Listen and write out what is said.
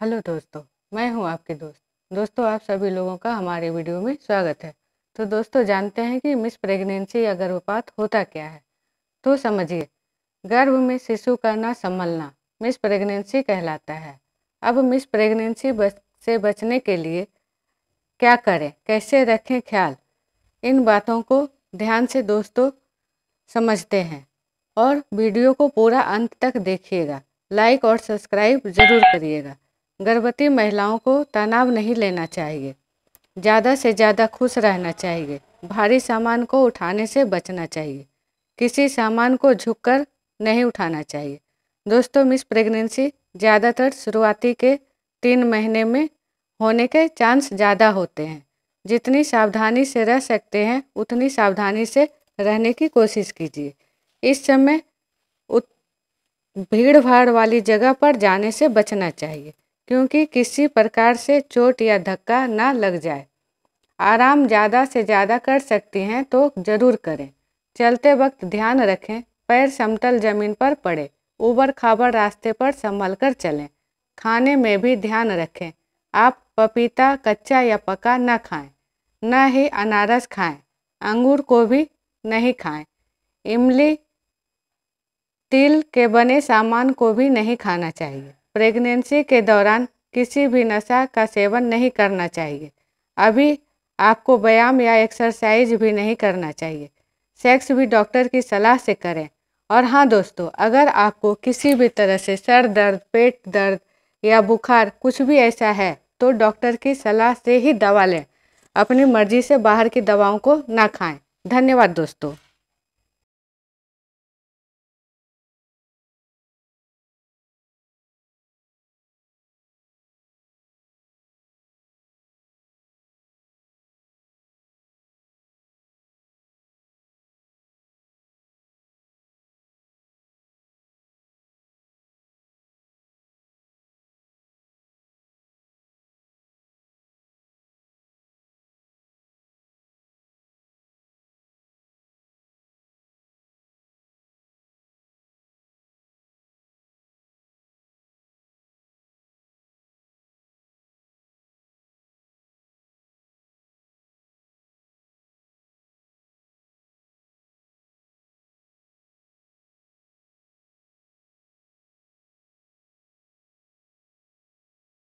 Hello दोस्तों, मैं हूँ आपके दोस्त। दोस्तों, आप सभी लोगों का हमारे वीडियो में स्वागत है। तो दोस्तों, जानते हैं कि मिस प्रेगनेंसी या गर्भपात होता क्या है? तो समझिए, गर्भ में शिशु का न संभलना मिस प्रेगनेंसी कहलाता है। अब मिस प्रेगनेंसी बच, से बचने के लिए क्या करें? कैसे रखें ख्याल? इन बातों को ध्यान से दोस्तों समझते हैं। और वीडियो को पूरा अंत तक देखिएगा। लाइक और सब्सक्राइब ज़रूर करिएगा। गर्भवती महिलाओं को तनाव नहीं लेना चाहिए। ज़्यादा से ज़्यादा खुश रहना चाहिए। भारी सामान को उठाने से बचना चाहिए। किसी सामान को झुककर नहीं उठाना चाहिए। दोस्तों, मिस प्रेगनेंसी ज़्यादातर शुरुआती के तीन महीने में होने के चांस ज़्यादा होते हैं। जितनी सावधानी से रह सकते हैं, उतनी सावधानी से रहने की कोशिश कीजिए। इस समय भीड़ भाड़ वाली जगह पर जाने से बचना चाहिए। क्योंकि किसी प्रकार से चोट या धक्का ना लग जाए। आराम ज़्यादा से ज़्यादा कर सकती हैं तो ज़रूर करें। चलते वक्त ध्यान रखें, पैर समतल ज़मीन पर पड़े ऊबर खाबर रास्ते पर संभल कर चलें। खाने में भी ध्यान रखें, आप पपीता, कच्चा या पका ना खाएँ, न ही अनारस खाएँ, अंगूर को भी नहीं खाएँ। इमली, तिल के बने सामान को भी नहीं खाना चाहिए। प्रेगनेंसी के दौरान किसी भी नशा का सेवन नहीं करना चाहिए। अभी आपको व्यायाम या एक्सरसाइज भी नहीं करना चाहिए। सेक्स भी डॉक्टर की सलाह से करें। और हाँ दोस्तों, अगर आपको किसी भी तरह से सर दर्द, पेट दर्द या बुखार कुछ भी ऐसा है तो डॉक्टर की सलाह से ही दवा लें। अपनी मर्ज़ी से बाहर की दवाओं को ना खाएँ। धन्यवाद दोस्तों।